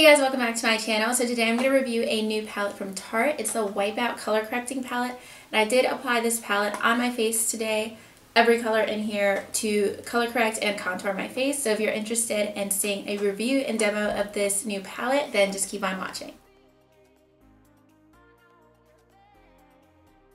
Hey guys, welcome back to my channel. So today I'm going to review a new palette from Tarte. It's the Wipeout Color Correcting Palette. And I did apply this palette on my face today, every color in here, to color correct and contour my face. So if you're interested in seeing a review and demo of this new palette, then just keep on watching.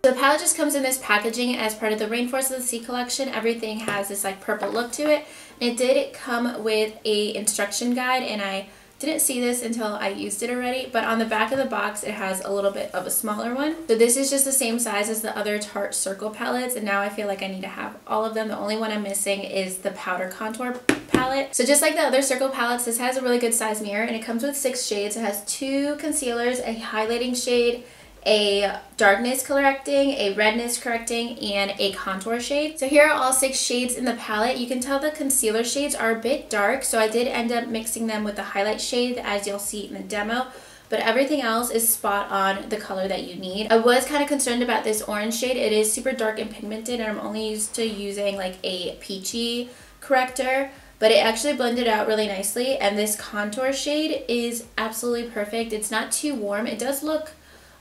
The palette just comes in this packaging as part of the Rainforest of the Sea collection. Everything has this like purple look to it. It did come with a instruction guide and I didn't see this until I used it already, but on the back of the box it has a little bit of a smaller one. So this is just the same size as the other Tarte Circle palettes, and now I feel like I need to have all of them. The only one I'm missing is the Powder Contour palette. So just like the other Circle palettes, this has a really good size mirror, and it comes with six shades. It has two concealers, a highlighting shade, a darkness correcting, a redness correcting, and a contour shade. So here are all six shades in the palette. You can tell the concealer shades are a bit dark, so I did end up mixing them with the highlight shade as you'll see in the demo but everything else is spot on the color that you need. I was kind of concerned about this orange shade. It is super dark and pigmented and I'm only used to using like a peachy corrector but it actually blended out really nicely and this contour shade is absolutely perfect. It's not too warm. It does look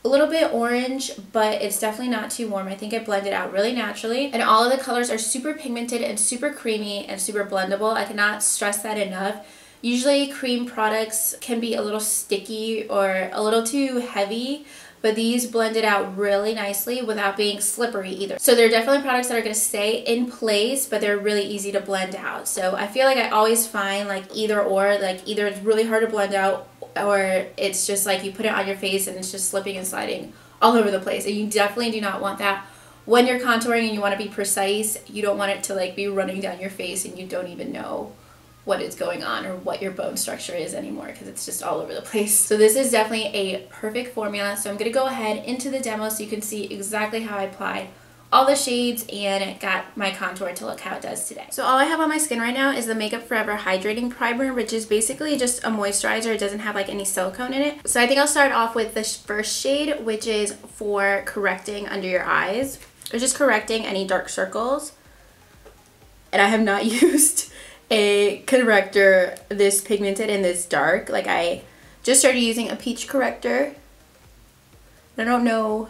a little bit orange, but it's definitely not too warm. I think it blended out really naturally. And all of the colors are super pigmented and super creamy and super blendable. I cannot stress that enough. Usually cream products can be a little sticky or a little too heavy, but these blended out really nicely without being slippery either. So they're definitely products that are going to stay in place, but they're really easy to blend out. So I feel like I always find like either or, like either it's really hard to blend out or it's just like you put it on your face and it's just slipping and sliding all over the place. And you definitely do not want that when you're contouring and you want to be precise. You don't want it to like be running down your face and you don't even know what is going on or what your bone structure is anymore because it's just all over the place. So this is definitely a perfect formula. So I'm going to go ahead into the demo so you can see exactly how I applied all the shades and got my contour to look how it does today. So all I have on my skin right now is the Makeup Forever Hydrating Primer, which is basically just a moisturizer. It doesn't have like any silicone in it. So I think I'll start off with the first shade, which is for correcting under your eyes. Or just correcting any dark circles. And I have not used a corrector this pigmented and this dark. Like I just started using a peach corrector. I don't know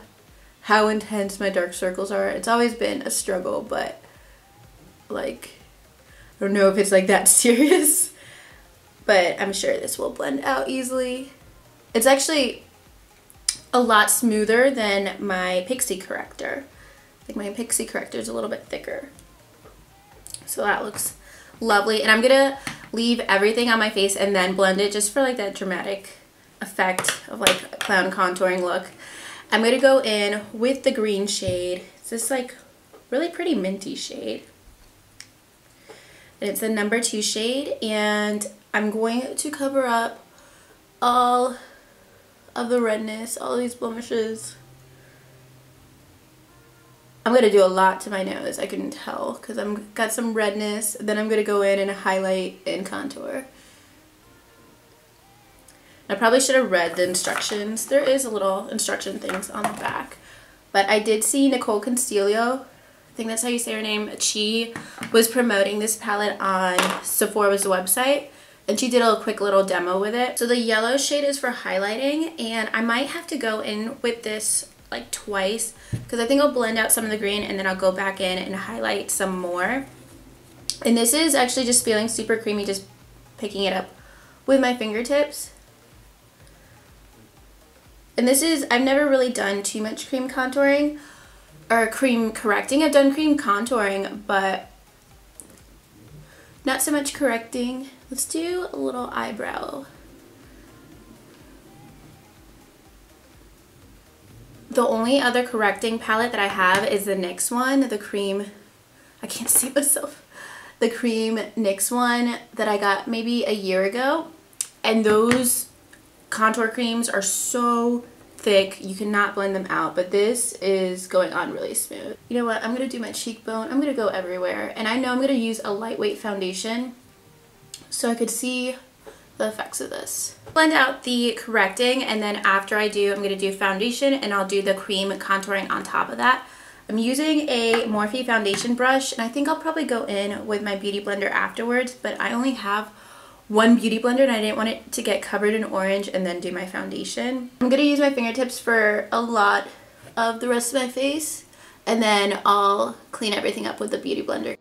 how intense my dark circles are. It's always been a struggle, but like, I don't know if it's like that serious, but I'm sure this will blend out easily. It's actually a lot smoother than my Pixi corrector. Like my Pixi corrector is a little bit thicker. So that looks lovely. And I'm gonna leave everything on my face and then blend it just for like that dramatic effect of like clown contouring look. I'm going to go in with the green shade. It's this like really pretty minty shade. And it's the number two shade and I'm going to cover up all of the redness, all these blemishes. I'm going to do a lot to my nose, I can tell, because I've got some redness. Then I'm going to go in and highlight and contour. I probably should have read the instructions. There is a little instruction things on the back. But I did see Nicole Concealio, I think that's how you say her name, she was promoting this palette on Sephora's website. And she did a quick little demo with it. So the yellow shade is for highlighting. And I might have to go in with this like twice. Because I think I'll blend out some of the green and then I'll go back in and highlight some more. And this is actually just feeling super creamy just picking it up with my fingertips. And this is, I've never really done too much cream contouring or cream correcting. I've done cream contouring, but not so much correcting. Let's do a little eyebrow. The only other correcting palette that I have is the NYX one, the cream, I can't see myself, the cream NYX one that I got maybe a year ago. And those contour creams are so thick. You cannot blend them out, but this is going on really smooth. You know what? I'm going to do my cheekbone. I'm going to go everywhere. And I know I'm going to use a lightweight foundation so I could see the effects of this. Blend out the correcting and then after I do, I'm going to do foundation and I'll do the cream contouring on top of that. I'm using a Morphe foundation brush and I think I'll probably go in with my Beauty Blender afterwards, but I only have one beauty blender and I didn't want it to get covered in orange and then do my foundation. I'm going to use my fingertips for a lot of the rest of my face and then I'll clean everything up with the beauty blender.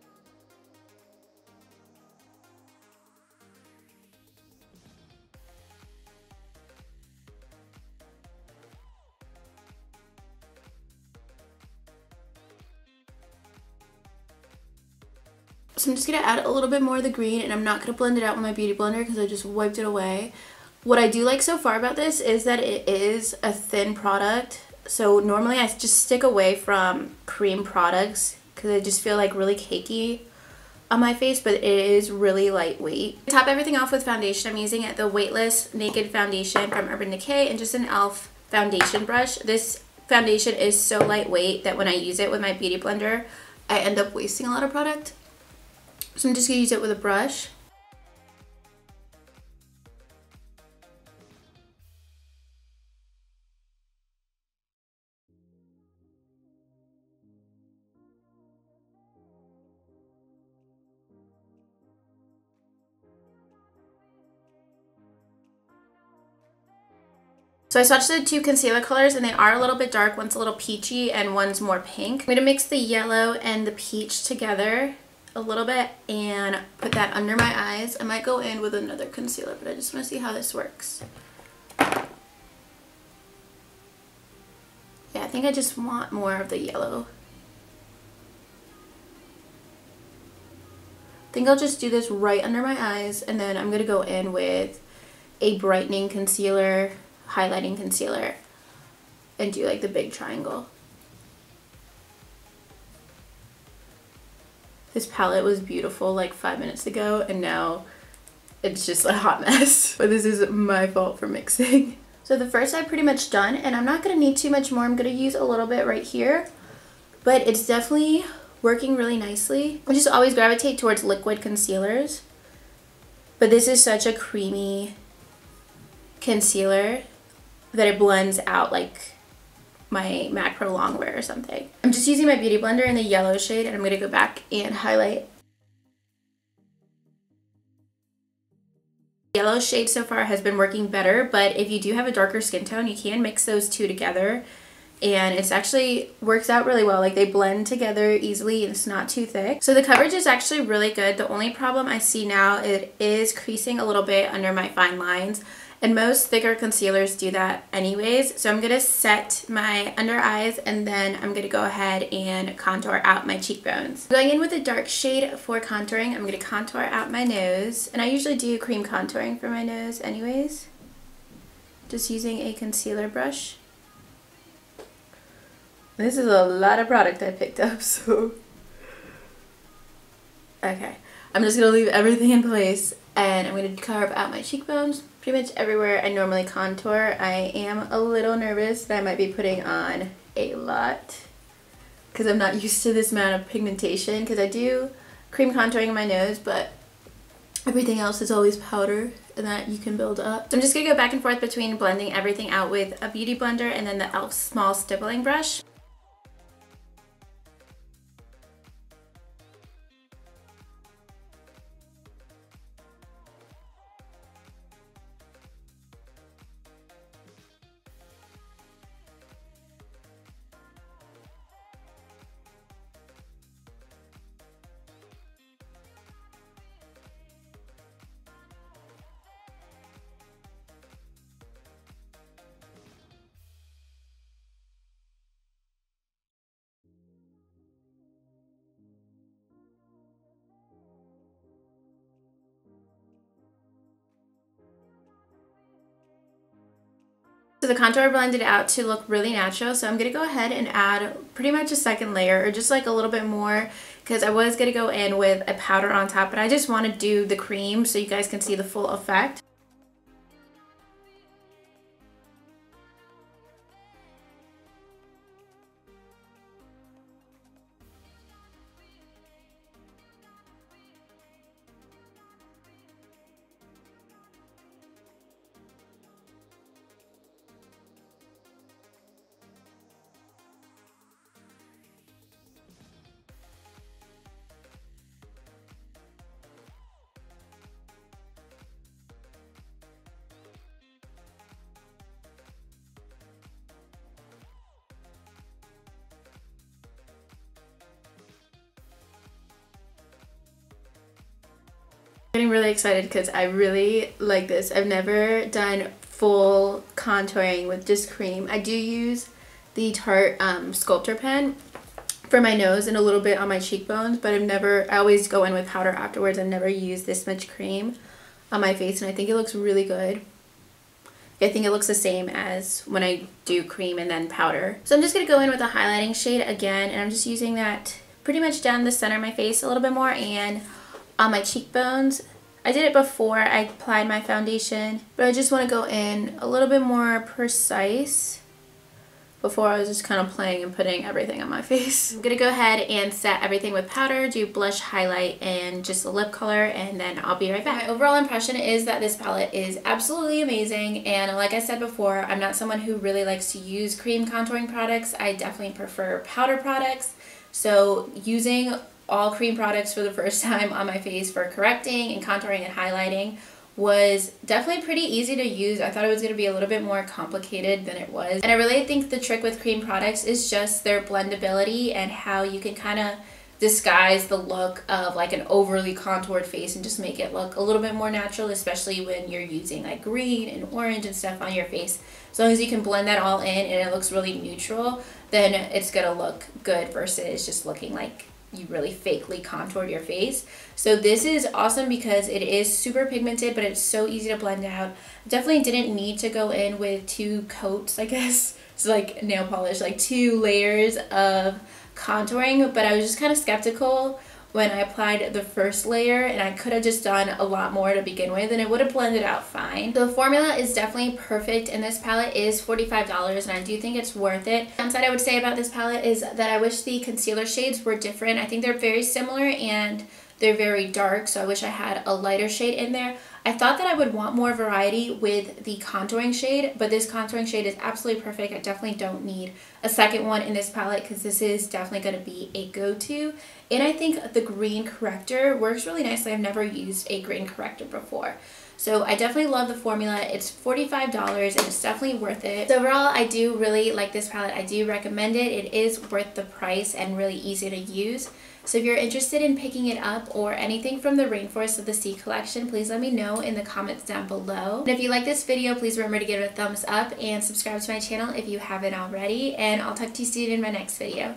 So I'm just going to add a little bit more of the green and I'm not going to blend it out with my beauty blender because I just wiped it away. What I do like so far about this is that it is a thin product. So normally I just stick away from cream products because I just feel like really cakey on my face, but it is really lightweight. top everything off with foundation. I'm using the Weightless Naked Foundation from Urban Decay and just an e.l.f. foundation brush. This foundation is so lightweight that when I use it with my beauty blender, I end up wasting a lot of product. So I'm just gonna use it with a brush. So I swatched the two concealer colors and they are a little bit dark. One's a little peachy and one's more pink. I'm going to mix the yellow and the peach together a little bit and put that under my eyes. I might go in with another concealer, but I just want to see how this works. Yeah, I think I just want more of the yellow. I think I'll just do this right under my eyes and then I'm going to go in with a brightening concealer, highlighting concealer, and do like the big triangle. This palette was beautiful like five minutes ago and now it's just a hot mess. But this is my fault for mixing. So the first side pretty much done and I'm not going to need too much more. I'm going to use a little bit right here. But it's definitely working really nicely. I just always gravitate towards liquid concealers. But this is such a creamy concealer that it blends out like my MAC Pro Longwear or something. I'm just using my Beauty Blender in the yellow shade and I'm going to go back and highlight. Yellow shade so far has been working better, but if you do have a darker skin tone, you can mix those two together and it's actually works out really well like they blend together easily and it's not too thick so the coverage is actually really good the only problem I see now it is creasing a little bit under my fine lines and most thicker concealers do that anyways. So I'm going to set my under eyes and then I'm going to go ahead and contour out my cheekbones. Going in with a dark shade for contouring, I'm going to contour out my nose. And I usually do cream contouring for my nose anyways. Just using a concealer brush. This is a lot of product I picked up, so... Okay. I'm just going to leave everything in place and I'm going to carve out my cheekbones pretty much everywhere I normally contour. I am a little nervous that I might be putting on a lot because I'm not used to this amount of pigmentation because I do cream contouring in my nose but everything else is always powder and that you can build up. So I'm just going to go back and forth between blending everything out with a beauty blender and then the e.l.f. small stippling brush. So the contour blended out to look really natural. So I'm going to go ahead and add pretty much a second layer or just like a little bit more because I was going to go in with a powder on top, but I just want to do the cream so you guys can see the full effect. Getting really excited because I really like this. I've never done full contouring with just cream. I do use the Tarte um, Sculptor Pen for my nose and a little bit on my cheekbones, but I've never, I always go in with powder afterwards. I've never used this much cream on my face and I think it looks really good. I think it looks the same as when I do cream and then powder. So I'm just going to go in with a highlighting shade again and I'm just using that pretty much down the center of my face a little bit more and on my cheekbones. I did it before I applied my foundation, but I just want to go in a little bit more precise before I was just kind of playing and putting everything on my face. I'm going to go ahead and set everything with powder, do blush, highlight, and just a lip color, and then I'll be right back. My overall impression is that this palette is absolutely amazing, and like I said before, I'm not someone who really likes to use cream contouring products. I definitely prefer powder products, so using all cream products for the first time on my face for correcting and contouring and highlighting was definitely pretty easy to use. I thought it was going to be a little bit more complicated than it was. And I really think the trick with cream products is just their blendability and how you can kind of disguise the look of like an overly contoured face and just make it look a little bit more natural, especially when you're using like green and orange and stuff on your face. As long as you can blend that all in and it looks really neutral, then it's going to look good versus just looking like you really fakely contoured your face. So this is awesome because it is super pigmented, but it's so easy to blend out. Definitely didn't need to go in with two coats, I guess. It's like nail polish, like two layers of contouring, but I was just kind of skeptical when I applied the first layer and I could have just done a lot more to begin with and it would have blended out fine. The formula is definitely perfect and this palette is $45 and I do think it's worth it. The downside I would say about this palette is that I wish the concealer shades were different. I think they're very similar and they're very dark so I wish I had a lighter shade in there. I thought that I would want more variety with the contouring shade, but this contouring shade is absolutely perfect. I definitely don't need a second one in this palette because this is definitely going to be a go-to. And I think the green corrector works really nicely. I've never used a green corrector before. So I definitely love the formula. It's $45 and it's definitely worth it. So overall, I do really like this palette. I do recommend it. It is worth the price and really easy to use. So if you're interested in picking it up or anything from the Rainforest of the Sea collection, please let me know in the comments down below. And if you like this video, please remember to give it a thumbs up and subscribe to my channel if you haven't already. And I'll talk to you soon in my next video.